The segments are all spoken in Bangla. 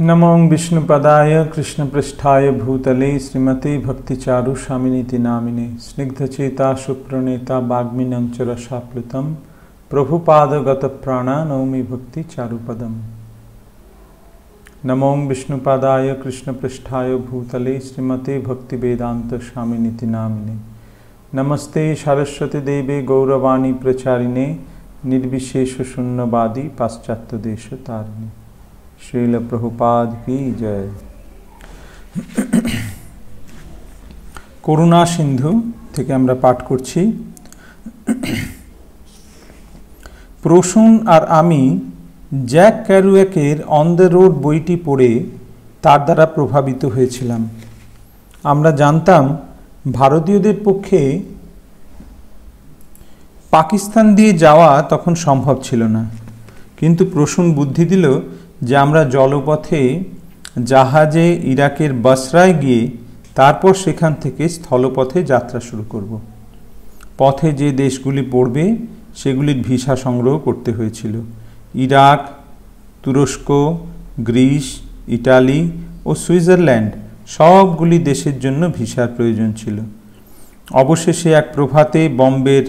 नमो विष्णुपदाय कृष्णपृष्ठाय भूतले श्रीमते भक्तिचारु नामिने स्निग्धचेता सुप्रणेता वाग्मिनं च रसाप्लुतं प्रभुपादगतप्राणा नौमि भक्तिचारुपदम्। नमो विष्णुपादाय कृष्णपृष्ठाय भूतले श्रीमते भक्तिवेदान्त स्वामिनीति नामिने। नमस्ते सरस्वती देवे गौरवाणी प्रचारिणे निर्विशेष शून्यवादी पाश्चात्य देश तारिणी श्रील प्रभुपाद की जय করুণা সিন্ধু থেকে আমরা পাঠ করছি প্রসূন আর আমি জ্যাক ক্যারুয়েকের অন দ্য রোড বইটি পড়ে তার দ্বারা প্রভাবিত হয়েছিলাম আমরা জানতাম ভারতীয়দের পক্ষে পাকিস্তান দিয়ে যাওয়া তখন সম্ভব ছিল না কিন্তু প্রসূন বুদ্ধি দিল যে আমরা জলপথে জাহাজে ইরাকের বসরায় গিয়ে তারপর সেখান থেকে স্থলপথে যাত্রা শুরু করব। পথে যে দেশগুলি পড়বে, সেগুলির ভিসা সংগ্রহ করতে হয়েছিল। ইরাক, তুরস্ক, গ্রিস, ইটালি ও সুইজারল্যান্ড সবগুলি দেশের জন্য ভিসার প্রয়োজন ছিল। অবশেষে এক প্রভাতে বম্বের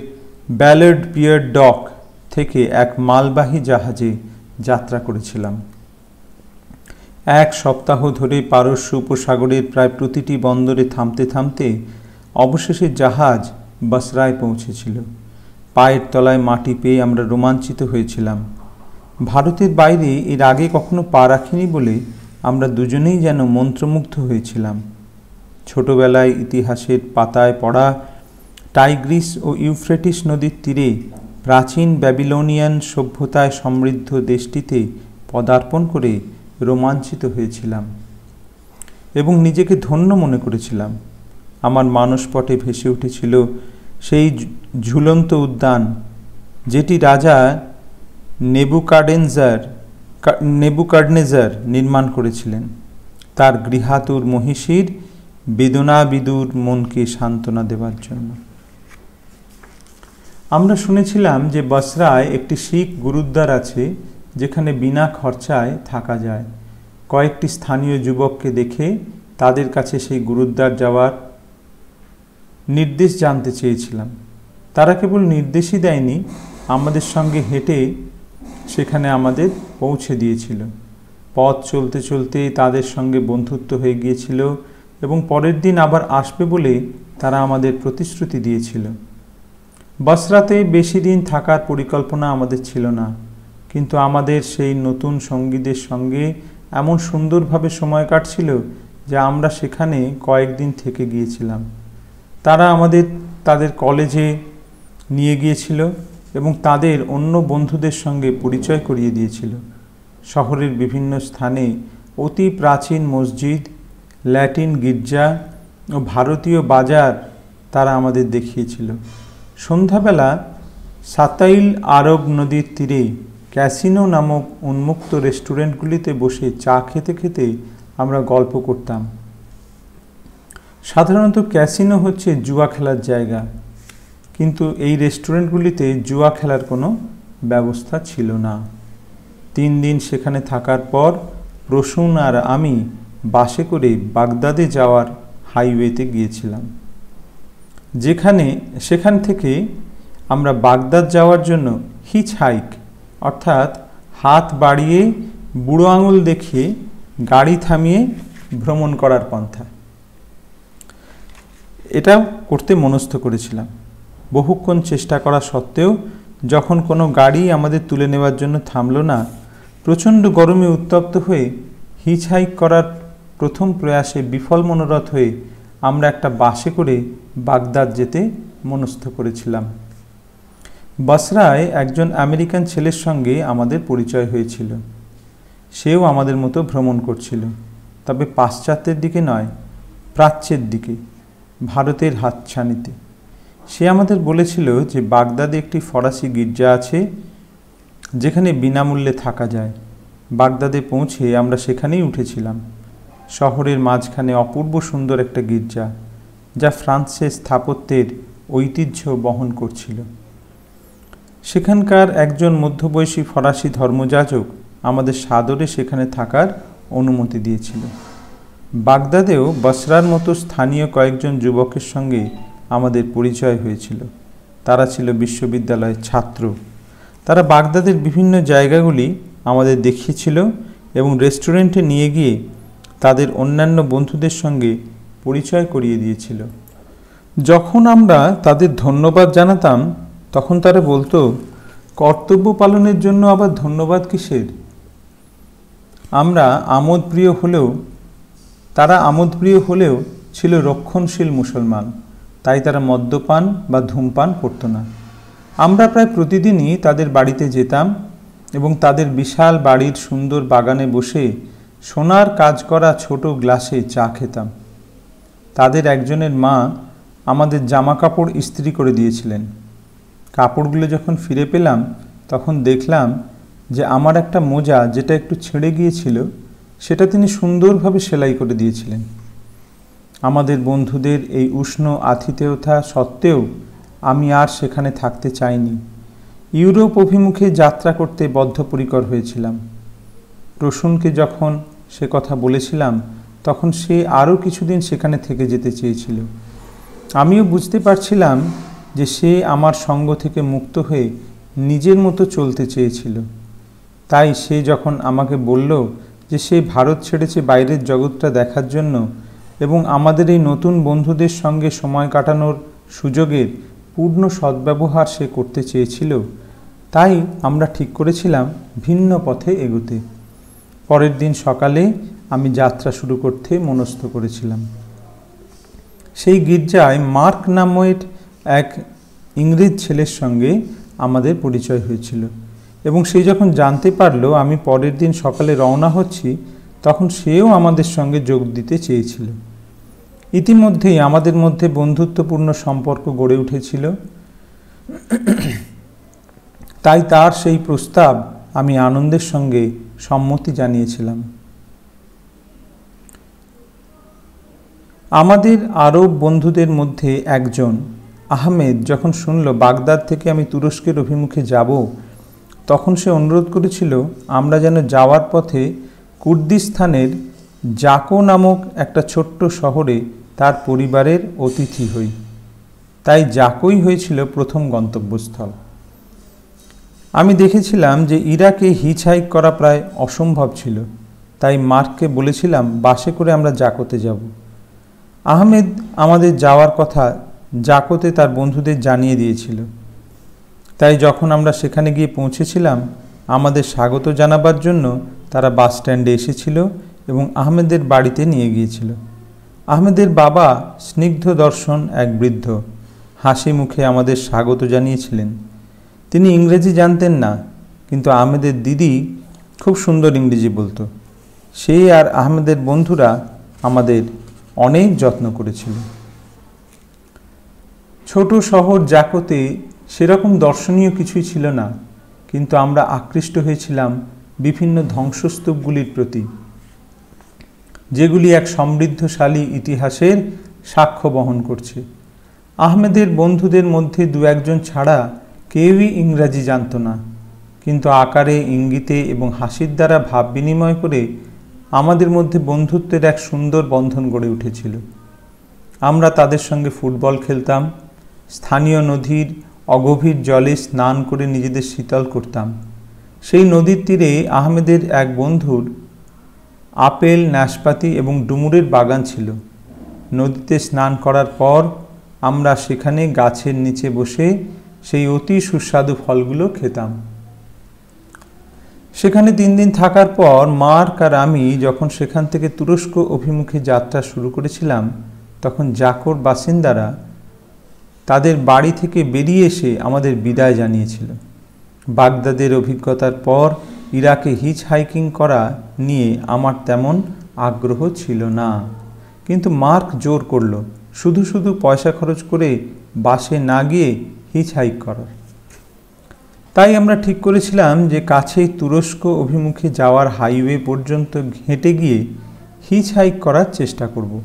ব্যালার্ড পিয়ার ডক থেকে এক মালবাহী জাহাজে যাত্রা করেছিলাম। এক সপ্তাহ ধরে পারস্য উপসাগরের প্রায় প্রতিটি বন্দরে থামতে থামতে অবশেষে জাহাজ বসরায় পৌঁছেছিল। পায়ের তলায় মাটি পেয়ে আমরা রোমাঞ্চিত হয়েছিলাম। ভারতের বাইরে এর আগে কখনো পা রাখিনি বলে আমরা দুজনেই যেন মন্ত্রমুগ্ধ হয়েছিলাম। ছোটবেলায় ইতিহাসের পাতায় পড়া টাইগ্রিস ও ইউফ্রেটিস নদীর তীরে প্রাচীন ব্যাবিলোনিয়ান সভ্যতায় সমৃদ্ধ দেশটিতে পদার্পণ করে রোমাঞ্চিত হয়েছিলাম এবং নিজেকে ধন্য মনে করেছিলাম। আমার মানসপটে ভেসে উঠেছিল সেই ঝুলন্ত উদ্যান যেটি রাজা নেবুকাডেনজার নেবুকাডনেজার নির্মাণ করেছিলেন। তার গৃহাতুর মহিষীর বেদনাবিদুর মনকে সান্ত্বনা দেওয়ার জন্য। আমরা শুনেছিলাম যে বসরায় একটি শিখ গুরুদ্বার আছে যেখানে বিনা খরচায় থাকা যায়। কয়েকটি স্থানীয় যুবককে দেখে তাদের কাছে সেই গুরুদ্বার যাওয়ার নির্দেশ জানতে চেয়েছিলাম। তারা কেবল নির্দেশই দেয়নি, আমাদের সঙ্গে হেঁটে সেখানে আমাদের পৌঁছে দিয়েছিল। পথ চলতে চলতে তাদের সঙ্গে বন্ধুত্ব হয়ে গিয়েছিল এবং পরের দিন আবার আসবে বলে তারা আমাদের প্রতিশ্রুতি দিয়েছিল। বসরাতে বেশি দিন থাকার পরিকল্পনা আমাদের ছিল না। কিন্তু আমাদের সেই নতুন সঙ্গীদের সঙ্গে এমন সুন্দরভাবে সময় কাটছিল যে আমরা সেখানে কয়েকদিন থেকে গিয়েছিলাম। তারা আমাদের, তাদের কলেজে নিয়ে গিয়েছিল এবং তাদের অন্য বন্ধুদের সঙ্গে পরিচয় করিয়ে দিয়েছিল। শহরের বিভিন্ন স্থানে অতি প্রাচীন মসজিদ, ল্যাটিন গির্জা ও ভারতীয় বাজার তারা আমাদের দেখিয়েছিল। সন্ধ্যাবেলা সাতাইল আরব নদীর তীরে ক্যাসিনো নামক উন্মুক্ত রেস্টুরেন্টগুলিতে বসে চা খেতে খেতে আমরা গল্প করতাম। সাধারণত ক্যাসিনো হচ্ছে জুয়া খেলার জায়গা, কিন্তু এই রেস্টুরেন্টগুলিতে জুয়া খেলার কোনো ব্যবস্থা ছিল না। তিন দিন সেখানে থাকার পর প্রসূন আর আমি বাসে করে বাগদাদে যাওয়ার হাইওয়েতে গিয়েছিলাম। যেখানে, সেখান থেকে আমরা বাগদাদ যাওয়ার জন্য হিচ হাইক অর্থাৎ হাত বাড়িয়ে বুড়ো আঙুল দেখিয়ে গাড়ি থামিয়ে ভ্রমণ করার পন্থা। এটা করতে মনস্থ করেছিলাম। বহুক্ষণ চেষ্টা করা সত্ত্বেও যখন কোনো গাড়ি আমাদের তুলে নেওয়ার জন্য থামল না, প্রচণ্ড গরমে উত্তপ্ত হয়ে হিচহাইক করার প্রথম প্রয়াসে বিফল মনোরথ হয়ে আমরা একটা বাসে করে বাগদাদ যেতে মনস্থ করেছিলাম। বসরায় একজন আমেরিকান ছেলের সঙ্গে আমাদের পরিচয় হয়েছিল। সেও আমাদের মতো ভ্রমণ করছিল, তবে পাশ্চাত্যের দিকে নয়, প্রাচ্যের দিকে, ভারতের হাতছানিতে। সে আমাদের বলেছিল যে বাগদাদে একটি ফরাসি গির্জা আছে, যেখানে বিনামূল্যে থাকা যায়। বাগদাদে পৌঁছে আমরা সেখানেই উঠেছিলাম। শহরের মাঝখানে অপূর্ব সুন্দর একটা গির্জা, যা ফ্রান্সের স্থাপত্যের ঐতিহ্য বহন করছিল। সেখানকার একজন মধ্যবয়সী ফরাসি ধর্মযাজক আমাদের সাদরে সেখানে থাকার অনুমতি দিয়েছিল। বাগদাদেও বসরার মতো স্থানীয় কয়েকজন যুবকের সঙ্গে আমাদের পরিচয় হয়েছিল। তারা ছিল বিশ্ববিদ্যালয়ের ছাত্র। তারা বাগদাদের বিভিন্ন জায়গাগুলি আমাদের দেখিয়েছিল এবং রেস্টুরেন্টে নিয়ে গিয়ে তাদের অন্যান্য বন্ধুদের সঙ্গে পরিচয় করিয়ে দিয়েছিল। যখন আমরা তাদের ধন্যবাদ জানাতাম তখন তারা বলতো, কর্তব্য পালনের জন্য আবার ধন্যবাদ কিসের? আমরা আমোদপ্রিয় হলেও, তারা আমোদপ্রিয় হলেও ছিল রক্ষণশীল মুসলমান, তাই তারা মদ্যপান বা ধূমপান করতো না। আমরা প্রায় প্রতিদিনই তাদের বাড়িতে যেতাম এবং তাদের বিশাল বাড়ির সুন্দর বাগানে বসে সোনার কাজ করা ছোট গ্লাসে চা খেতাম। তাদের একজনের মা আমাদের জামা কাপড় ইস্ত্রি করে দিয়েছিলেন। কাপড়গুলো যখন ফিরে পেলাম, তখন দেখলাম যে আমার একটা মোজা যেটা একটু ছেড়ে গিয়েছিল, সেটা তিনি সুন্দরভাবে সেলাই করে দিয়েছিলেন। আমাদের বন্ধুদের এই উষ্ণ আতিথেয়তা সত্ত্বেও আমি আর সেখানে থাকতে চাইনি। ইউরোপ অভিমুখে যাত্রা করতে বদ্ধপরিকর হয়েছিলাম। প্রসূনকে যখন সে কথা বলেছিলাম, তখন সে আরও কিছুদিন সেখানে থেকে যেতে চেয়েছিল। আমিও বুঝতে পারছিলাম যে সে আমার সঙ্গ থেকে মুক্ত হয়ে নিজের মতো চলতে চেয়েছিল। তাই সে যখন আমাকে বলল যে সে ভারত ছেড়েছে বাইরের জগৎটা দেখার জন্য এবং আমাদের এই নতুন বন্ধুদের সঙ্গে সময় কাটানোর সুযোগের পূর্ণ সদ্ব্যবহার সে করতে চেয়েছিল, তাই আমরা ঠিক করেছিলাম ভিন্ন পথে এগোতে। পরের দিন সকালে আমি যাত্রা শুরু করতে মনস্থ করেছিলাম। সেই গির্জায় মার্ক নামের এক ইংরেজ ছেলের সঙ্গে আমাদের পরিচয় হয়েছিল। এবং সে যখন জানতে পারল আমি পরের দিন সকালে রওনা হচ্ছি, তখন সেও আমাদের সঙ্গে যোগ দিতে চেয়েছিল। ইতিমধ্যেই আমাদের মধ্যে বন্ধুত্বপূর্ণ সম্পর্ক গড়ে উঠেছিল। তাই তার সেই প্রস্তাব আমি আনন্দের সঙ্গে সম্মতি জানিয়েছিলাম। আমাদের আরব বন্ধুদের মধ্যে একজন আহমেদ যখন শুনল, বাগদাদ থেকে আমি তুরস্কের অভিমুখে যাব, তখন সে অনুরোধ করেছিল, আমরা যেন যাওয়ার পথে কুর্দিস্তানের জাকো নামক একটা ছোট্ট শহরে তার পরিবারের অতিথি হই। তাই জাকোই হয়েছিল প্রথম গন্তব্যস্থল। আমি দেখেছিলাম যে ইরাকে হিচহাইক করা প্রায় অসম্ভব ছিল, তাই মার্ককে বলেছিলাম, বাসে করে আমরা জাকোতে যাব। আহমেদ আমাদের যাওয়ার কথা জাকোতে তার বন্ধুদের জানিয়ে দিয়েছিল। তাই যখন আমরা সেখানে গিয়ে পৌঁছেছিলাম, আমাদের স্বাগত জানাবার জন্য তারা বাস স্ট্যান্ডে এসেছিল এবং আহমেদের বাড়িতে নিয়ে গিয়েছিল। আহমেদের বাবা স্নিগ্ধ দর্শন এক বৃদ্ধ। হাসি মুখে আমাদের স্বাগত জানিয়েছিলেন। তিনি ইংরেজি জানতেন না, কিন্তু আহমেদের দিদি খুব সুন্দর ইংরেজি বলতো। সেই আর আহমেদের বন্ধুরা আমাদের অনেক যত্ন করেছিল। ছোট শহর জাকোতে সেরকম দর্শনীয় কিছুই ছিল না, কিন্তু আমরা আকৃষ্ট হয়েছিলাম বিভিন্ন ধ্বংসস্তূপগুলির প্রতি, যেগুলি এক সমৃদ্ধশালী ইতিহাসের সাক্ষ্য বহন করছে। আহমেদের বন্ধুদের মধ্যে দু একজন ছাড়া কেউই ইংরাজি জানত না, কিন্তু আকারে, ইঙ্গিতে এবং হাসির দ্বারা ভাব বিনিময় করে আমাদের মধ্যে বন্ধুত্বের এক সুন্দর বন্ধন গড়ে উঠেছিল। আমরা তাদের সঙ্গে ফুটবল খেলতাম স্থানীয় নদীর অগভীর জলে স্নান করে নিজেদের শীতল করতাম। সেই নদীর তীরে আহমেদের এক বন্ধুর আপেল, নাশপাতি এবং ডুমুরের বাগান ছিল। নদীতে স্নান করার পর আমরা সেখানে গাছের নিচে বসে সেই অতি সুস্বাদু ফলগুলো খেতাম। সেখানে তিন দিন থাকার পর মার্ক আর আমি যখন সেখান থেকে তুরস্ক অভিমুখে যাত্রা শুরু করেছিলাম, তখন জাকর বাসিন্দারা তাদের বাড়ি থেকে বেরিয়ে এসে আমাদের বিদায় জানিয়েছিল। বাগদাদের অভিজ্ঞতার পর ইরাকে হিচ হাইকিং করা নিয়ে আমার তেমন আগ্রহ ছিল না। কিন্তু মার্ক জোর করল, শুধু শুধু পয়সা খরচ করে বাসে না গিয়ে হিচ হাইক করার তাই আমরা ঠিক করেছিলাম যে কাছেই তুরস্ক অভিমুখে যাওয়ার হাইওয়ে পর্যন্ত হেঁটে গিয়ে হিচ হাইক করার চেষ্টা করব।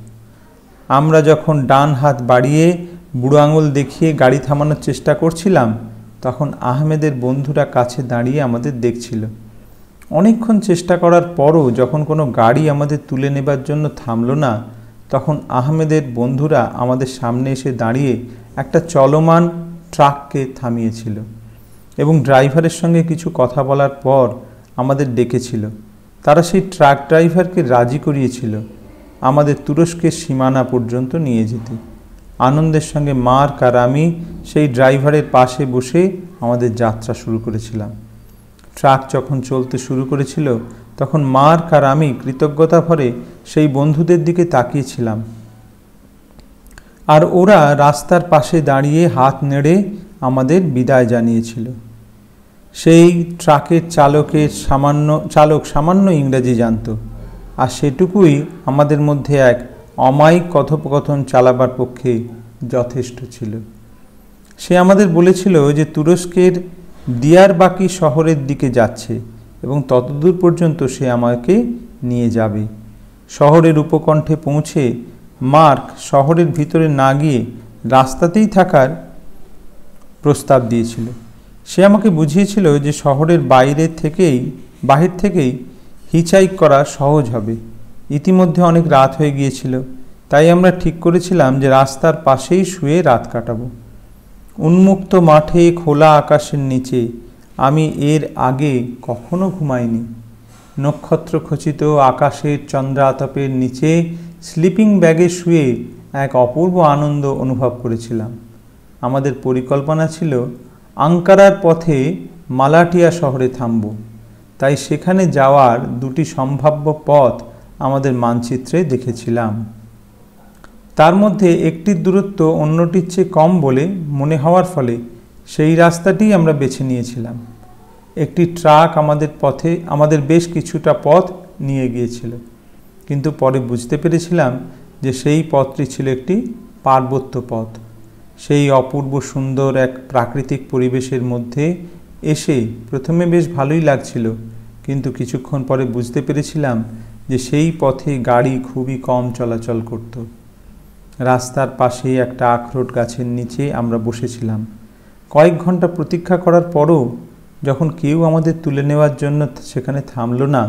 আমরা যখন ডান হাত বাড়িয়ে বুড়ো আঙুল দেখিয়ে গাড়ি থামানোর চেষ্টা করছিলাম, তখন আহমেদের বন্ধুরা কাছে দাঁড়িয়ে আমাদের দেখছিল। অনেকক্ষণ চেষ্টা করার পরও যখন কোনো গাড়ি আমাদের তুলে নেবার জন্য থামলো না, তখন আহমেদের বন্ধুরা আমাদের সামনে এসে দাঁড়িয়ে একটা চলমান ট্রাককে থামিয়েছিল এবং ড্রাইভারের সঙ্গে কিছু কথা বলার পর আমাদের ডেকেছিল। তারা সেই ট্রাক ড্রাইভারকে রাজি করিয়েছিল, আমাদের তুরস্কের সীমানা পর্যন্ত নিয়ে যেতে। আনন্দের সঙ্গে মার্ক আর আমি সেই ড্রাইভারের পাশে বসে আমাদের যাত্রা শুরু করেছিলাম। ট্রাক যখন চলতে শুরু করেছিল, তখন মার্ক আর আমি কৃতজ্ঞতা ভরে সেই বন্ধুদের দিকে তাকিয়েছিলাম। আর ওরা রাস্তার পাশে দাঁড়িয়ে হাত নেড়ে আমাদের বিদায় জানিয়েছিল। সেই ট্রাকের চালকের সামান্য, চালক সামান্য ইংরেজি জানত, আর সেটুকুই আমাদের মধ্যে এক অমায়িক কথোপকথন চালাবার পক্ষে যথেষ্ট ছিল। সে আমাদের বলেছিল যে তুরস্কের দিয়ারবাকি শহরের দিকে যাচ্ছে এবং ততদূর পর্যন্ত সে আমাকে নিয়ে যাবে। শহরের উপকণ্ঠে পৌঁছে মার্ক শহরের ভিতরে না গিয়ে রাস্তাতেই থাকার প্রস্তাব দিয়েছিল। সে আমাকে বুঝিয়েছিল যে শহরের বাইরে থেকেই, বাহির থেকেই হিচাইক করা সহজ হবে। ইতিমধ্যে অনেক রাত হয়ে গিয়েছিল। তাই আমরা ঠিক করেছিলাম যে রাস্তার পাশেই শুয়ে রাত কাটাবো। উন্মুক্ত মাঠে খোলা আকাশের নিচে আমি এর আগে কখনো ঘুমাইনি। নক্ষত্র খচিত আকাশের চন্দ্রাতপের নিচে স্লিপিং ব্যাগে শুয়ে এক অপূর্ব আনন্দ অনুভব করেছিলাম। আমাদের পরিকল্পনা ছিল, আঙ্কারার পথে মালাটিয়া শহরে থামব। তাই সেখানে যাওয়ার দুটি সম্ভাব্য পথ আমাদের মানচিত্রে দেখেছিলাম। তার মধ্যে একটির দূরত্ব অন্যটির চেয়ে কম বলে মনে হওয়ার ফলে সেই রাস্তাটি আমরা বেছে নিয়েছিলাম। একটি ট্রাক আমাদের পথে, আমাদের বেশ কিছুটা পথ নিয়ে গিয়েছিল। কিন্তু পরে বুঝতে পেরেছিলাম যে সেই পথটি ছিল একটি পার্বত্য পথ। সেই অপূর্ব সুন্দর এক প্রাকৃতিক পরিবেশের মধ্যে এসে প্রথমে বেশ ভালোই লাগছিল, কিন্তু কিছুক্ষণ পরে বুঝতে পেরেছিলাম যে সেই পথে গাড়ি খুবই কম চলাচল করত। রাস্তার পাশেই একটা আখরোট গাছের নিচে আমরা বসেছিলাম। কয়েক ঘণ্টা প্রতীক্ষা করার পরও যখন কেউ আমাদের তুলে নেওয়ার জন্য সেখানে থামল না,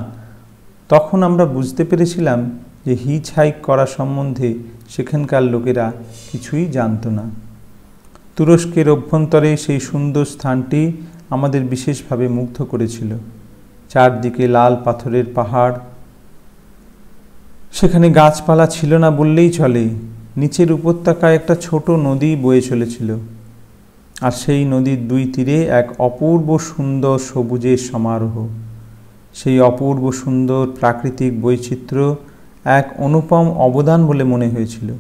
তখন আমরা বুঝতে পেরেছিলাম যে হিচ হাইক করা সম্বন্ধে সেখানকার লোকেরা কিছুই জানত না। তুরস্কের অভ্যন্তরে সেই সুন্দর স্থানটি আমাদের বিশেষভাবে মুগ্ধ করেছিল। চারদিকে লাল পাথরের পাহাড় সেখানে গাছপালা ছিল না বললেই চলে। নিচের উপত্যকায় একটা ছোট নদী বয়ে চলেছিল। আর সেই নদীর দুই তীরে এক অপূর্ব সুন্দর সবুজের সমারোহ। সেই অপূর্ব সুন্দর প্রাকৃতিক বৈচিত্র্য এক অনুপম অবদান বলে মনে হয়েছিল।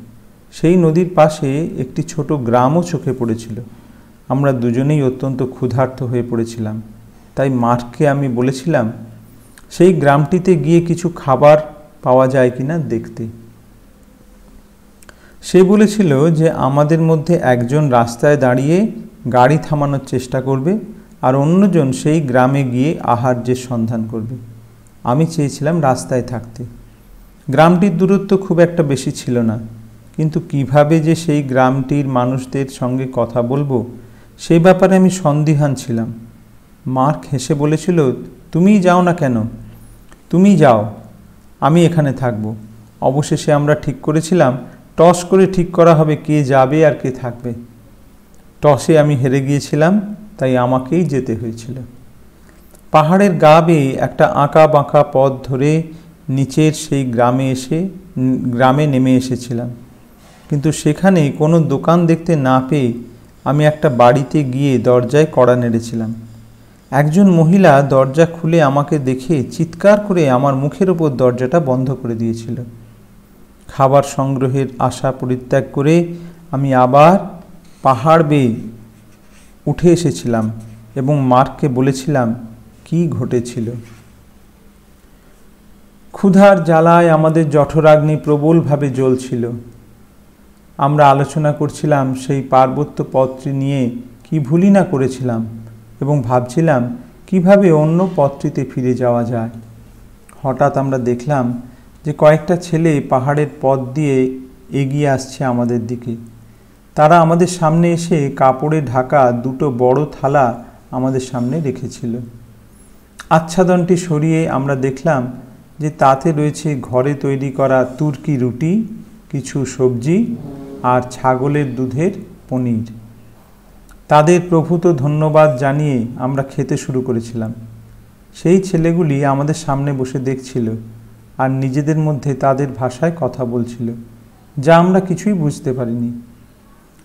সেই নদীর পাশে একটি ছোট গ্রামও চোখে পড়েছিল। আমরা দুজনেই অত্যন্ত ক্ষুধার্ত হয়ে পড়েছিলাম। তাই মাঠকে আমি বলেছিলাম, সেই গ্রামটিতে গিয়ে কিছু খাবার পাওয়া যায় কিনা দেখতে। সে বলেছিল যে আমাদের মধ্যে একজন রাস্তায় দাঁড়িয়ে গাড়ি থামানোর চেষ্টা করবে আর অন্যজন সেই গ্রামে গিয়ে আহার্যের সন্ধান করবে। আমি চেয়েছিলাম রাস্তায় থাকতে। গ্রামটির দূরত্ব খুব একটা বেশি ছিল না, কিন্তু কীভাবে যে সেই গ্রামটির মানুষদের সঙ্গে কথা বলব, সে ব্যাপারে আমি সন্দিহান ছিলাম। মার্ক হেসে বলেছিল, তুমিই যাও না কেন? তুমি যাও। আমি এখানে থাকব। অবশেষে আমরা ঠিক করেছিলাম, টস করে ঠিক করা হবে কে যাবে আর কে থাকবে। টসে আমি হেরে গিয়েছিলাম, তাই আমাকেই যেতে হয়েছিল। পাহাড়ের গা বেয়ে একটা আঁকা বাঁকা পথ ধরে নিচের সেই গ্রামে এসে, গ্রামে নেমে এসেছিলাম। কিন্তু সেখানে কোনো দোকান দেখতে না পেয়ে আমি একটা বাড়িতে গিয়ে দরজায় কড়া নেড়েছিলাম। একজন মহিলা দরজা খুলে আমাকে দেখে চিৎকার করে আমার মুখের ওপর দরজাটা বন্ধ করে দিয়েছিল। খাবার সংগ্রহের আশা পরিত্যাগ করে আমি আবার পাহাড় বেয়ে উঠে এসেছিলাম এবং মার্ককে বলেছিলাম, কি ঘটেছিল? ক্ষুধার জ্বালায় আমাদের জঠরাগ্নি প্রবলভাবে জ্বলছিল। আমরা আলোচনা করছিলাম সেই পার্বত্য পথটি নিয়ে কি ভুলই না করেছিলাম। এবং ভাবছিলাম, কীভাবে অন্য পথটিতে ফিরে যাওয়া যায়? হঠাৎ আমরা দেখলাম যে কয়েকটা ছেলে পাহাড়ের পথ দিয়ে এগিয়ে আসছে আমাদের দিকে। তারা আমাদের সামনে এসে কাপড়ে ঢাকা দুটো বড় থালা আমাদের সামনে রেখেছিল। আচ্ছাদনটি সরিয়ে আমরা দেখলাম যে তাতে রয়েছে ঘরে তৈরি করা তুর্কি রুটি, কিছু সবজি আর ছাগলের দুধের পনির। তাদের প্রভূত ধন্যবাদ জানিয়ে আমরা খেতে শুরু করেছিলাম। সেই ছেলেগুলি আমাদের সামনে বসে দেখছিল আর নিজেদের মধ্যে তাদের ভাষায় কথা বলছিল, যা আমরা কিছুই বুঝতে পারিনি।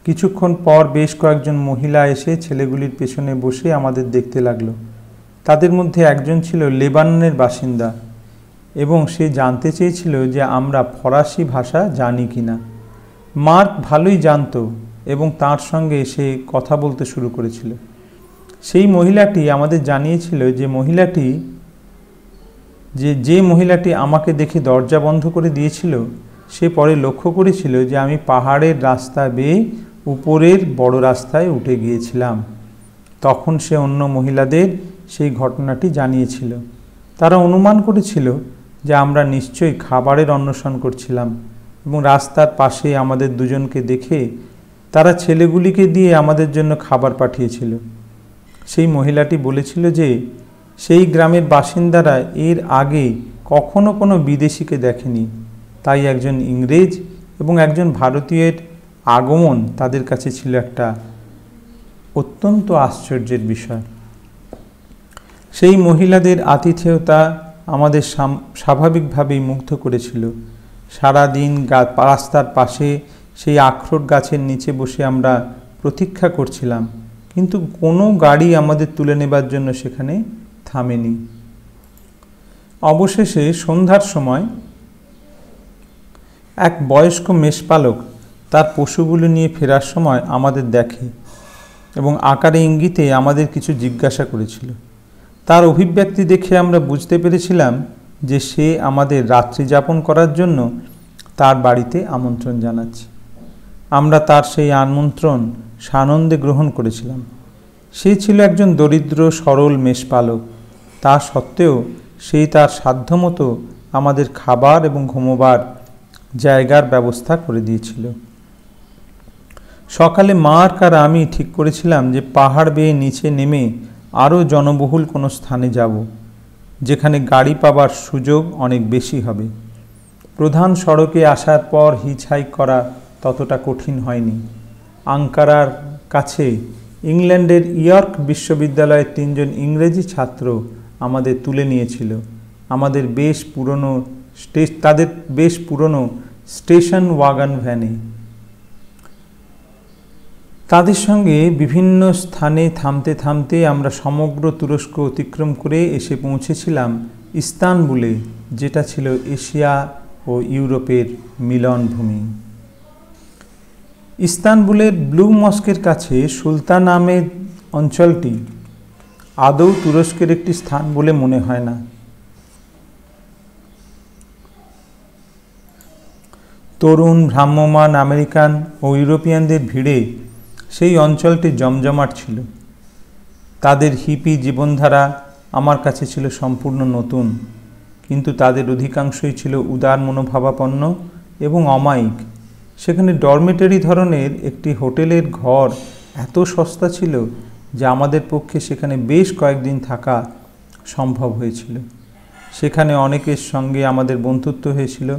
কিছুক্ষণ পর বেশ কয়েকজন মহিলা এসে ছেলেগুলির পেছনে বসে আমাদের দেখতে লাগল। তাদের মধ্যে একজন ছিল লেবাননের বাসিন্দা এবং সে জানতে চেয়েছিল যে আমরা ফরাসি ভাষা জানি কি না মার্ক ভালোই জানতো এবং তার সঙ্গে সে কথা বলতে শুরু করেছিল। সেই মহিলাটি আমাদের জানিয়েছিল যে মহিলাটি, যে যে মহিলাটি আমাকে দেখে দরজা বন্ধ করে দিয়েছিল, সে পরে লক্ষ্য করেছিল যে আমি পাহাড়ের রাস্তা বেয়ে উপরের বড় রাস্তায় উঠে গিয়েছিলাম। তখন সে অন্য মহিলাদের সেই ঘটনাটি জানিয়েছিল। তারা অনুমান করেছিল যে আমরা নিশ্চয়ই খাবারের অন্বেষণ করছিলাম এবং রাস্তার পাশে আমাদের দুজনকে দেখে তারা ছেলেগুলিকে দিয়ে আমাদের জন্য খাবার পাঠিয়েছিল। সেই মহিলাটি বলেছিল যে, সেই গ্রামের বাসিন্দারা এর আগে কখনো কোনো বিদেশিকে দেখেনি। তাই একজন ইংরেজ এবং একজন ভারতীয়ের আগমন তাদের কাছে ছিল একটা অত্যন্ত আশ্চর্যের বিষয়। সেই মহিলাদের আতিথেয়তা আমাদের স্বাভাবিকভাবেই মুগ্ধ করেছিল। সারাদিন রাস্তার পাশে সেই আখরোট গাছের নিচে বসে আমরা প্রতীক্ষা করছিলাম। কিন্তু কোনো গাড়ি আমাদের তুলে নেবার জন্য সেখানে থামেনি। অবশেষে সন্ধ্যার সময় এক বয়স্ক মেষপালক তার পশুগুলো নিয়ে ফেরার সময় আমাদের দেখে এবং আকারে ইঙ্গিতে আমাদের কিছু জিজ্ঞাসা করেছিল। তার অভিব্যক্তি দেখে আমরা বুঝতে পেরেছিলাম যে সে আমাদের রাত্রি যাপন করার জন্য তার বাড়িতে আমন্ত্রণ জানাচ্ছে। আমরা তার সেই আমন্ত্রণ সানন্দে গ্রহণ করেছিলাম। সে ছিল একজন দরিদ্র, সরল মেষপালক। তা সত্ত্বেও সেই তার সাধ্যমতো আমাদের খাবার এবং ঘুমোবার জায়গার ব্যবস্থা করে দিয়েছিল। সকালে মার্ক আর আমি ঠিক করেছিলাম যে পাহাড় বেয়ে নিচে নেমে আরও জনবহুল কোনো স্থানে যাব, যেখানে গাড়ি পাবার সুযোগ অনেক বেশি হবে। প্রধান সড়কে আসার পর হিচহাইক করা ততটা কঠিন হয়নি। আঙ্কারার কাছে ইংল্যান্ডের ইয়র্ক বিশ্ববিদ্যালয়ের তিনজন ইংরেজি ছাত্র আমাদের তুলে নিয়েছিল। আমাদের বেশ পুরনো স্টে, তাদের বেশ পুরনো স্টেশন ওয়াগান ভ্যানে। তাদের সঙ্গে বিভিন্ন স্থানে থামতে থামতে আমরা সমগ্র তুরস্ক অতিক্রম করে এসে পৌঁছেছিলাম ইস্তানবুলে, যেটা ছিল এশিয়া ও ইউরোপের মিলনভূমি। ইস্তানবুলের ব্লু মস্কের কাছে সুলতান আহমেদ অঞ্চলটি আদৌ তুরস্কের একটি স্থান বলে মনে হয় না। তরুণ ভ্রাম্যমান আমেরিকান ও ইউরোপিয়ানদের ভিড়ে সেই অঞ্চলটি জমজমাট ছিল। তাদের হিপি জীবনধারা আমার কাছে ছিল সম্পূর্ণ নতুন, কিন্তু তাদের অধিকাংশই ছিল উদার মনোভাবাপন্ন এবং অমায়িক। সেখানে ডরমেটারি ধরনের একটি হোটেলের ঘর এত সস্তা ছিল যে আমাদের পক্ষে সেখানে বেশ কয়েকদিন থাকা সম্ভব হয়েছিল। সেখানে অনেকের সঙ্গে আমাদের বন্ধুত্ব হয়েছিল,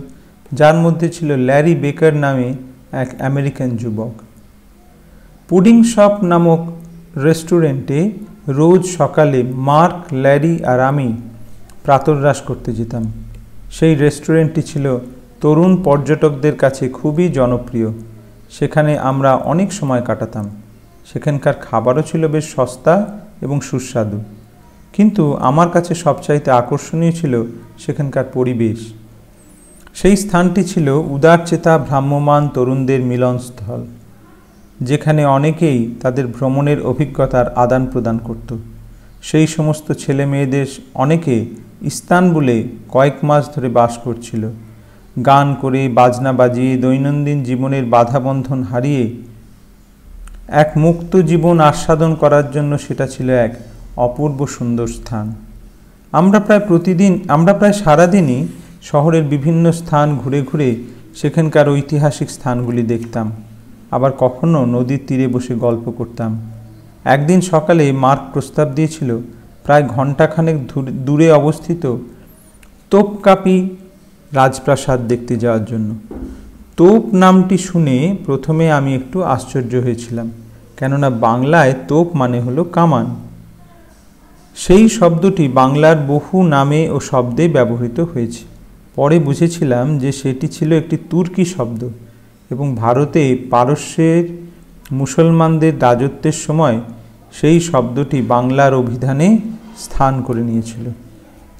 যার মধ্যে ছিল ল্যারি বেকার নামে এক আমেরিকান যুবক। পুডিং শপ নামক রেস্টুরেন্টে রোজ সকালে মার্ক, ল্যারি আর আমি প্রাতরাস করতে যেতাম। সেই রেস্টুরেন্টটি ছিল তরুণ পর্যটকদের কাছে খুবই জনপ্রিয়। সেখানে আমরা অনেক সময় কাটাতাম। সেখানকার খাবারও ছিল বেশ সস্তা এবং সুস্বাদু। কিন্তু আমার কাছে সবচাইতে আকর্ষণীয় ছিল সেখানকার পরিবেশ। সেই স্থানটি ছিল উদারচেতা ভ্রাম্যমান তরুণদের মিলনস্থল, যেখানে অনেকেই তাদের ভ্রমণের অভিজ্ঞতার আদান প্রদান করত। সেই সমস্ত ছেলে মেয়েদের অনেকে ইস্তানবুলে কয়েক মাস ধরে বাস করছিল। গান করে, বাজনা বাজিয়ে, দৈনন্দিন জীবনের বাধাবন্ধন হারিয়ে এক মুক্ত জীবন আস্বাদন করার জন্য সেটা ছিল এক অপূর্ব সুন্দর স্থান। আমরা প্রায় প্রতিদিন, আমরা প্রায় সারাদিনই শহরের বিভিন্ন স্থান ঘুরে ঘুরে সেখানকার ঐতিহাসিক স্থানগুলি দেখতাম। আবার কখনো নদীর তীরে বসে গল্প করতাম। একদিন সকালে মার্ক প্রস্তাব দিয়েছিল, প্রায় ঘণ্টাখানেক দূরে অবস্থিত তোপকাপি রাজপ্রাসাদ দেখতে যাওয়ার জন্য। তোপ নামটি শুনে প্রথমে আমি একটু আশ্চর্য হয়েছিলাম, কেননা বাংলায় তোপ মানে হলো কামান। সেই শব্দটি বাংলার বহু নামে ও শব্দে ব্যবহৃত হয়েছে। পরে বুঝেছিলাম যে সেটি ছিল একটি তুর্কি শব্দ এবং ভারতে পারস্যের মুসলমানদের রাজত্বের সময় সেই শব্দটি বাংলার অভিধানে স্থান করে নিয়েছিল।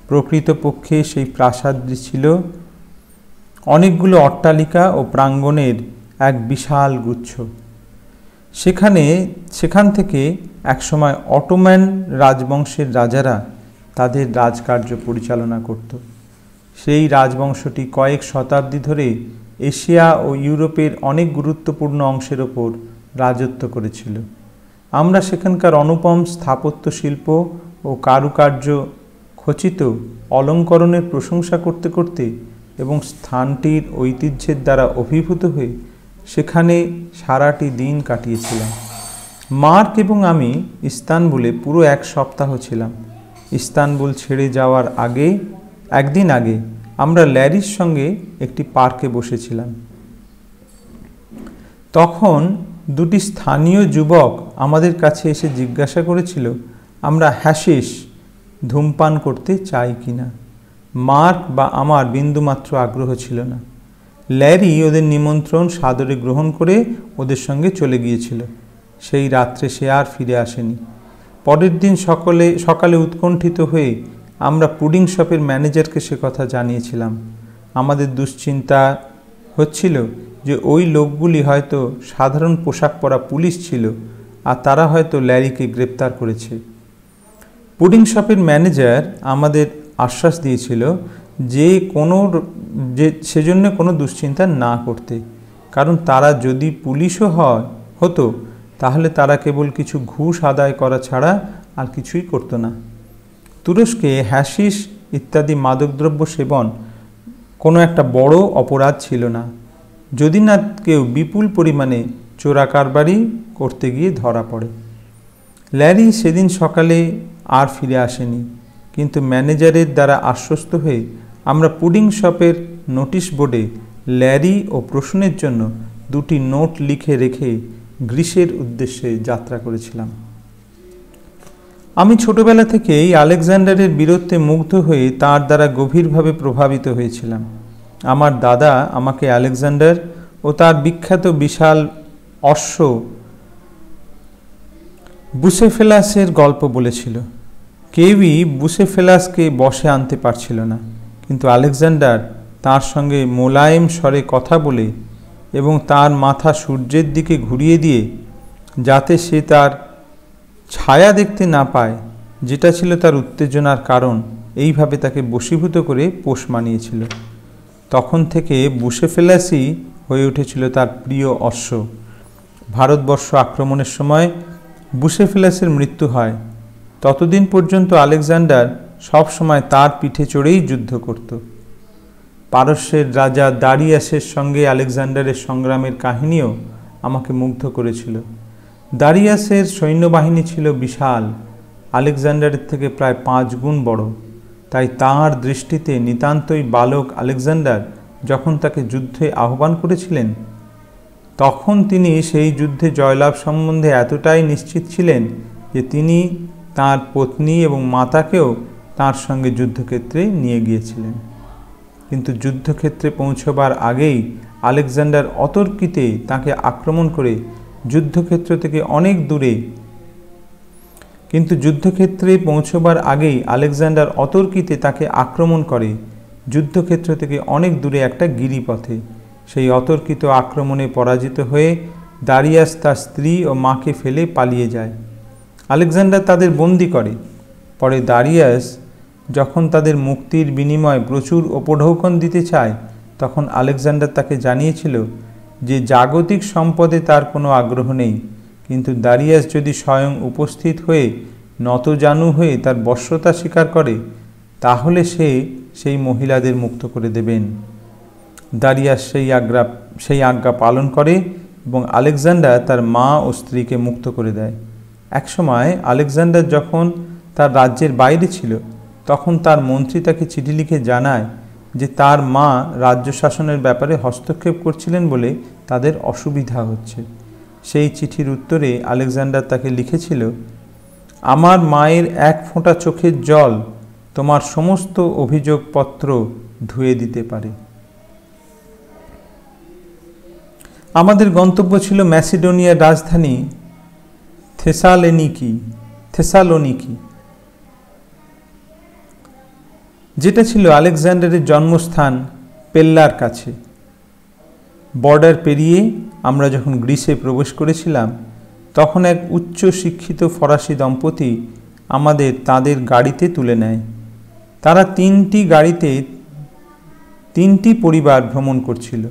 প্রকৃতপক্ষে সেই প্রাসাদটি ছিল অনেকগুলো অট্টালিকা ও প্রাঙ্গণের এক বিশাল গুচ্ছ। সেখানে, সেখান থেকে একসময় অটোম্যান রাজবংশের রাজারা তাদের রাজকার্য পরিচালনা করত। সেই রাজবংশটি কয়েক শতাব্দী ধরে এশিয়া ও ইউরোপের অনেক গুরুত্বপূর্ণ অংশের ওপর রাজত্ব করেছিল। আমরা সেখানকার অনুপম স্থাপত্য শিল্প ও কারুকার্য খচিত অলঙ্করণের প্রশংসা করতে করতে এবং স্থানটির ঐতিহ্যের দ্বারা অভিভূত হয়ে সেখানে সারাটি দিন কাটিয়েছিলাম। মার্ক এবং আমি ইস্তানবুলে পুরো এক সপ্তাহ ছিলাম। ইস্তানবুল ছেড়ে যাওয়ার আগে, একদিন আগে, আমরা ল্যারির সঙ্গে একটি পার্কে বসেছিলাম। তখন দুটি স্থানীয় যুবক আমাদের কাছে এসে জিজ্ঞাসা করেছিল, আমরা হ্যাশিস ধূমপান করতে চাই কি না? মার্ক বা আমার বিন্দুমাত্র আগ্রহ ছিল না। ল্যারি ওদের নিমন্ত্রণ সাদরে গ্রহণ করে ওদের সঙ্গে চলে গিয়েছিল। সেই রাত্রে সে আর ফিরে আসেনি। পরের দিন সকলে, সকালে উৎকণ্ঠিত হয়ে আমরা পুডিং শপের ম্যানেজারকে সে কথা জানিয়েছিলাম। আমাদের দুশ্চিন্তা হচ্ছিল যে ওই লোকগুলি হয়তো সাধারণ পোশাক পরা পুলিশ ছিল আর তারা হয়তো ল্যারিকে গ্রেপ্তার করেছে। পুডিং শপের ম্যানেজার আমাদের আশ্বাস দিয়েছিল যে কোনো যে, সেজন্য কোনো দুশ্চিন্তা না করতে। কারণ তারা যদি পুলিশও হয়, হতো, তাহলে তারা কেবল কিছু ঘুষ আদায় করা ছাড়া আর কিছুই করতো না। তুরস্কে হ্যাশিস ইত্যাদি মাদকদ্রব্য সেবন কোনো একটা বড় অপরাধ ছিল না। যদি না কেউ বিপুল পরিমাণে চোরা কারবারি করতে গিয়ে ধরা পড়ে। ল্যারি সেদিন সকালে আর ফিরে আসেনি। কিন্তু ম্যানেজারের দ্বারা আশ্বস্ত হয়ে আমরা পুডিং শপের নোটিশ বোর্ডে ল্যারি ও প্রশ্নের জন্য দুটি নোট লিখে রেখে গ্রীসের উদ্দেশ্যে যাত্রা করেছিলাম। আমি ছোটবেলা থেকেই আলেকজান্ডারের বীরত্বে মুগ্ধ হয়ে তার দ্বারা গভীরভাবে প্রভাবিত হয়েছিলাম। আমার দাদা আমাকে আলেকজান্ডার ও তার বিখ্যাত বিশাল অশ্ব বুসেফেলাসের গল্প বলেছিল। কেউই বুসেফেলাসকে বসে আনতে পারছিল না। কিন্তু আলেকজান্ডার তার সঙ্গে মোলায়েম স্বরে কথা বলে এবং তার মাথা সূর্যের দিকে ঘুরিয়ে দিয়ে যাতে সে তার ছায়া দেখতে না পায়, যেটা ছিল তার উত্তেজনার কারণ, এইভাবে তাকে বশীভূত করে পোষ মানিয়েছিল। তখন থেকে বুসেফেলাসই হয়ে উঠেছিল তার প্রিয় অশ্ব। ভারতবর্ষ আক্রমণের সময় বুসেফেলাসের মৃত্যু হয় ততদিন পর্যন্ত আলেকজান্ডার সব সময় তার পিঠে চড়েই যুদ্ধ করত। পারস্যের রাজা দারিয়াসের সঙ্গে আলেকজান্ডারের সংগ্রামের কাহিনীও আমাকে মুগ্ধ করেছিল। দারিয়াসের সৈন্যবাহিনী ছিল বিশাল, আলেকজান্ডারের থেকে প্রায় পাঁচ গুণ বড়। তাই তাঁর দৃষ্টিতে নিতান্তই বালক আলেকজান্ডার যখন তাকে যুদ্ধে আহ্বান করেছিলেন, তখন তিনি সেই যুদ্ধে জয়লাভ সম্বন্ধে এতটাই নিশ্চিত ছিলেন যে তিনি তার পত্নী এবং মাতাকেও তার সঙ্গে যুদ্ধক্ষেত্রে নিয়ে গিয়েছিলেন। কিন্তু যুদ্ধক্ষেত্রে পৌঁছবার আগেই আলেকজান্ডার অতর্কিতে তাকে আক্রমণ করে যুদ্ধক্ষেত্র থেকে অনেক দূরে। কিন্তু যুদ্ধক্ষেত্রে পৌঁছবার আগেই আলেকজান্ডার অতর্কিতে তাকে আক্রমণ করে। যুদ্ধক্ষেত্র থেকে অনেক দূরে একটা গিরিপথে। সেই অতর্কিত আক্রমণে পরাজিত হয়ে দারিয়াস তার স্ত্রী ও মাকে ফেলে পালিয়ে যায়। আলেকজান্ডার তাদের বন্দি করে। পরে দারিয়াস যখন তাদের মুক্তির বিনিময়ে প্রচুর উপঢৌকন দিতে চায়, তখন আলেকজান্ডার তাকে জানিয়েছিল যে জাগতিক সম্পদে তার কোনো আগ্রহ নেই, কিন্তু দারিয়াস যদি স্বয়ং উপস্থিত হয়ে নতজানু হয়ে তার বশ্যতা স্বীকার করে, তাহলে সে সেই মহিলাদের মুক্ত করে দেবেন। দারিয়াস সেই আজ্ঞা সেই আজ্ঞা পালন করে এবং আলেকজান্ডার তার মা ও স্ত্রীকে মুক্ত করে দেয়। একসময় আলেকজান্ডার যখন তার রাজ্যের বাইরে ছিল, তখন তার মন্ত্রী তাকে চিঠি লিখে জানায় যে তার মা রাজ্য শাসনের ব্যাপারে হস্তক্ষেপ করছিলেন বলে তাদের অসুবিধা হচ্ছে। সেই চিঠির উত্তরে আলেকজান্ডার তাকে লিখেছিল, আমার মায়ের এক ফোঁটা চোখের জল তোমার সমস্ত অভিযোগপত্র ধুয়ে দিতে পারে। আমাদের গন্তব্য ছিল ম্যাসিডোনিয়ার রাজধানী থেসালেনিকি, থেসালোনিকি। যেটা ছিল আলেকজান্ডারের জন্মস্থান পেল্লার কাছে। বর্ডার পেরিয়ে আমরা যখন গ্রিসে প্রবেশ করেছিলাম, তখন এক উচ্চ শিক্ষিত ফরাসি দম্পতি আমাদের তাদের গাড়িতে তুলে নেয়। তারা তিনটি গাড়িতে তিনটি পরিবার ভ্রমণ করছিল।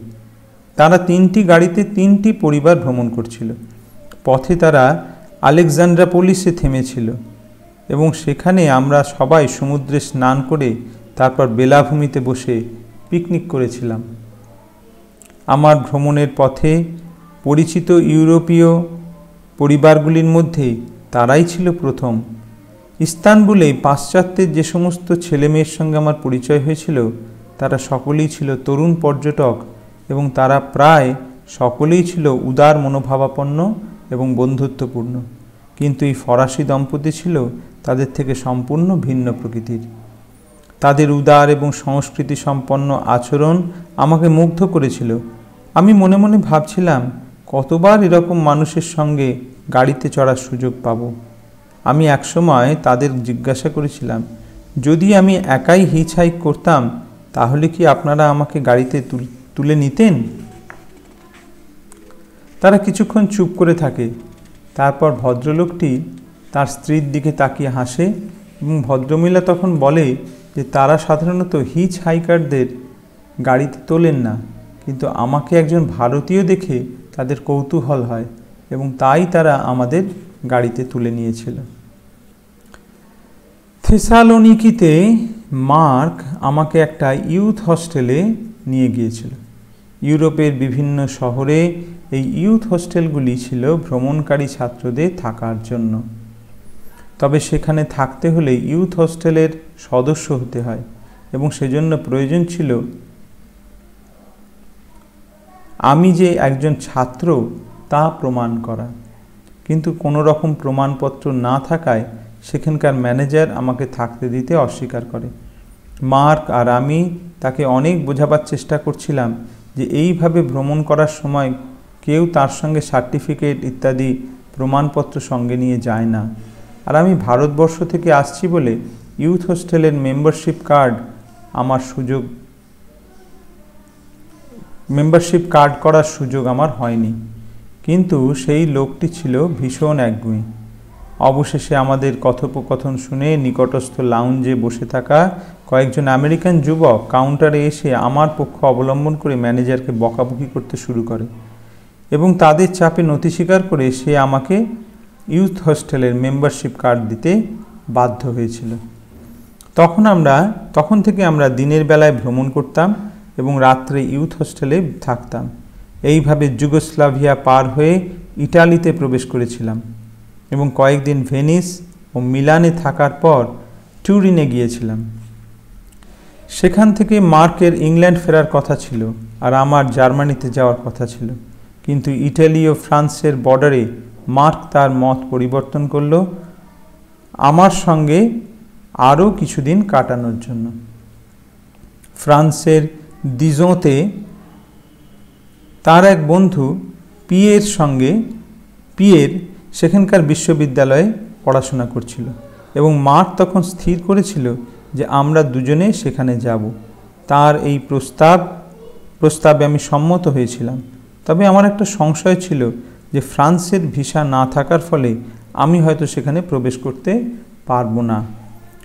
তারা তিনটি গাড়িতে তিনটি পরিবার ভ্রমণ করছিল। পথে তারা আলেকজান্ড্রাপোলিসে থেমেছিল এবং সেখানে আমরা সবাই সমুদ্রে স্নান করে তারপর বেলাভূমিতে বসে পিকনিক করেছিলাম। আমার ভ্রমণের পথে পরিচিত ইউরোপীয় পরিবারগুলির মধ্যে তারাই ছিল প্রথম। ইস্তানবুলে পাশ্চাত্যের যে সমস্ত ছেলে মেয়ের সঙ্গে আমার পরিচয় হয়েছিল, তারা সকলেই ছিল তরুণ পর্যটক এবং তারা প্রায় সকলেই ছিল উদার মনোভাবাপন্ন এবং বন্ধুত্বপূর্ণ। কিন্তু এই ফরাসি দম্পতি ছিল তাদের থেকে সম্পূর্ণ ভিন্ন প্রকৃতির। তাদের উদার এবং সংস্কৃতি সম্পন্ন আচরণ আমাকে মুগ্ধ করেছিল। আমি মনে মনে ভাবছিলাম, কতবার এরকম মানুষের সঙ্গে গাড়িতে চড়ার সুযোগ পাব। আমি একসময় তাদের জিজ্ঞাসা করেছিলাম, যদি আমি একাই হিচ হাইক করতাম, তাহলে কি আপনারা আমাকে গাড়িতে তুলে নিতেন? তারা কিছুক্ষণ চুপ করে থাকে। তারপর ভদ্রলোকটি তার স্ত্রীর দিকে তাকিয়ে হাসে এবং ভদ্রমহিলা তখন বলে যে, তারা সাধারণত হিচ হাইকারদের গাড়িতে তোলেন না, কিন্তু আমাকে একজন ভারতীয় দেখে তাদের কৌতূহল হয় এবং তাই তারা আমাদের গাড়িতে তুলে নিয়েছিল। থেসালোনিকিতে মার্ক আমাকে একটা ইউথ হস্টেলে নিয়ে গিয়েছিল। ইউরোপের বিভিন্ন শহরে এই ইউথ হোস্টেলগুলি ছিল ভ্রমণকারী ছাত্রদের থাকার জন্য। তবে সেখানে থাকতে হলে ইউথ হোস্টেলের সদস্য হতে হয় এবং সেজন্য প্রয়োজন ছিল, আমি যে একজন ছাত্র, তা প্রমাণ করা। কিন্তু কোনো রকম প্রমাণপত্র না থাকায় সেখানকার ম্যানেজার আমাকে থাকতে দিতে অস্বীকার করে। মার্ক আর আমি তাকে অনেক বোঝাবার চেষ্টা করছিলাম যে এইভাবে ভ্রমণ করার সময় কেউ তার সঙ্গে সার্টিফিকেট ইত্যাদি প্রমাণপত্র সঙ্গে নিয়ে যায় না। আর আমি ভারতবর্ষ থেকে আসছি বলে ইউথ হোস্টেলের মেম্বারশিপ কার্ড আমার সুযোগ, মেম্বারশিপ কার্ড করার সুযোগ আমার হয়নি। কিন্তু সেই লোকটি ছিল ভীষণ একগুঁই অবশেষে আমাদের কথোপকথন শুনে নিকটস্থ লাউঞ্জে বসে থাকা কয়েকজন আমেরিকান যুবক কাউন্টারে এসে আমার পক্ষ অবলম্বন করে ম্যানেজারকে বকাবকি করতে শুরু করে। এবং তাদের চাপে নথি স্বীকার করে সে আমাকে ইউথ হোস্টেলের মেম্বারশিপ কার্ড দিতে বাধ্য হয়েছিল। তখন আমরা, তখন থেকে আমরা দিনের বেলায় ভ্রমণ করতাম এবং রাত্রে ইউথ হোস্টেলে থাকতাম। এইভাবে যুগোস্লাভিয়া পার হয়ে ইটালিতে প্রবেশ করেছিলাম এবং কয়েকদিন ভেনিস ও মিলানে থাকার পর টুরিনে গিয়েছিলাম। সেখান থেকে মার্কের ইংল্যান্ড ফেরার কথা ছিল আর আমার জার্মানিতে যাওয়ার কথা ছিল। কিন্তু ইটালি ও ফ্রান্সের বর্ডারে মার্ক তার মত পরিবর্তন করল আমার সঙ্গে আরও কিছুদিন কাটানোর জন্য। ফ্রান্সের দিজোঁতে তার এক বন্ধু পিয়ের সঙ্গে, পিয়ের সেখানকার বিশ্ববিদ্যালয়ে পড়াশোনা করছিল এবং মার্ক তখন স্থির করেছিল যে আমরা দুজনে সেখানে যাব। তার এই প্রস্তাব, প্রস্তাবে আমি সম্মত হয়েছিলাম। তবে আমার একটা সংশয় ছিল যে ফ্রান্সের ভিসা না থাকার ফলে আমি হয়তো সেখানে প্রবেশ করতে পারব না।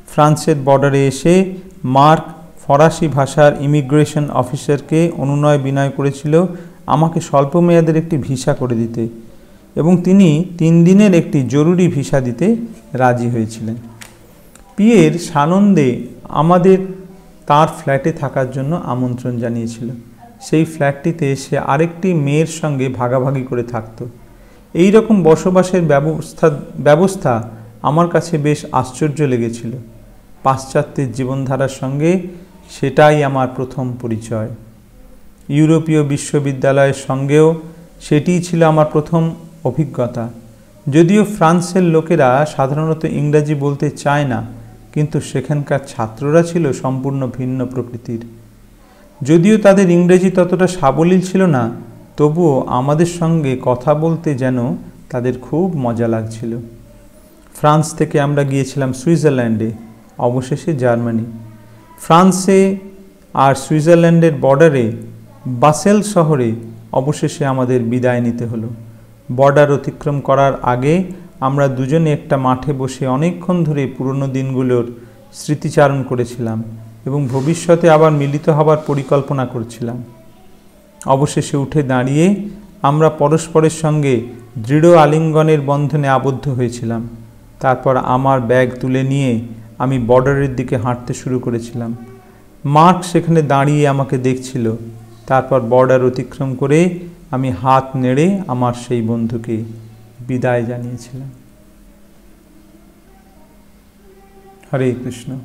ফ্রান্সের বর্ডারে এসে মার্ক ফরাসি ভাষার ইমিগ্রেশন অফিসারকে অনুনয় বিনয় করেছিল আমাকে স্বল্প মেয়াদের একটি ভিসা করে দিতে এবং তিনি তিন দিনের একটি জরুরি ভিসা দিতে রাজি হয়েছিলেন। পিয়ের সানন্দে আমাদের তার ফ্ল্যাটে থাকার জন্য আমন্ত্রণ জানিয়েছিল। সেই ফ্ল্যাটটিতে সে আরেকটি মেয়ের সঙ্গে ভাগাভাগি করে থাকত। এই রকম বসবাসের ব্যবস্থা ব্যবস্থা আমার কাছে বেশ আশ্চর্য লেগেছিল। পাশ্চাত্যের জীবনধারার সঙ্গে সেটাই আমার প্রথম পরিচয়। ইউরোপীয় বিশ্ববিদ্যালয়ের সঙ্গেও সেটিই ছিল আমার প্রথম অভিজ্ঞতা। যদিও ফ্রান্সের লোকেরা সাধারণত ইংরাজি বলতে চায় না, কিন্তু সেখানকার ছাত্ররা ছিল সম্পূর্ণ ভিন্ন প্রকৃতির। যদিও তাদের ইংরেজি ততটা সাবলীল ছিল না, তবুও আমাদের সঙ্গে কথা বলতে যেন তাদের খুব মজা লাগছিল। ফ্রান্স থেকে আমরা গিয়েছিলাম সুইজারল্যান্ডে, অবশেষে জার্মানি। ফ্রান্সে আর সুইজারল্যান্ডের বর্ডারে বাসেল শহরে অবশেষে আমাদের বিদায় নিতে হলো। বর্ডার অতিক্রম করার আগে আমরা দুজনে একটা মাঠে বসে অনেকক্ষণ ধরে পুরনো দিনগুলোর স্মৃতিচারণ করেছিলাম। এবং ভবিষ্যতে আবার মিলিত হবার পরিকল্পনা করছিলাম। অবশেষে উঠে দাঁড়িয়ে আমরা পরস্পরের সঙ্গে দৃঢ় আলিঙ্গনের বন্ধনে আবদ্ধ হয়েছিলাম। তারপর আমার ব্যাগ তুলে নিয়ে আমি বর্ডারের দিকে হাঁটতে শুরু করেছিলাম। মার্ক সেখানে দাঁড়িয়ে আমাকে দেখছিল। তারপর বর্ডার অতিক্রম করে আমি হাত নেড়ে আমার সেই বন্ধুকে বিদায় জানিয়েছিলাম। হরে কৃষ্ণ।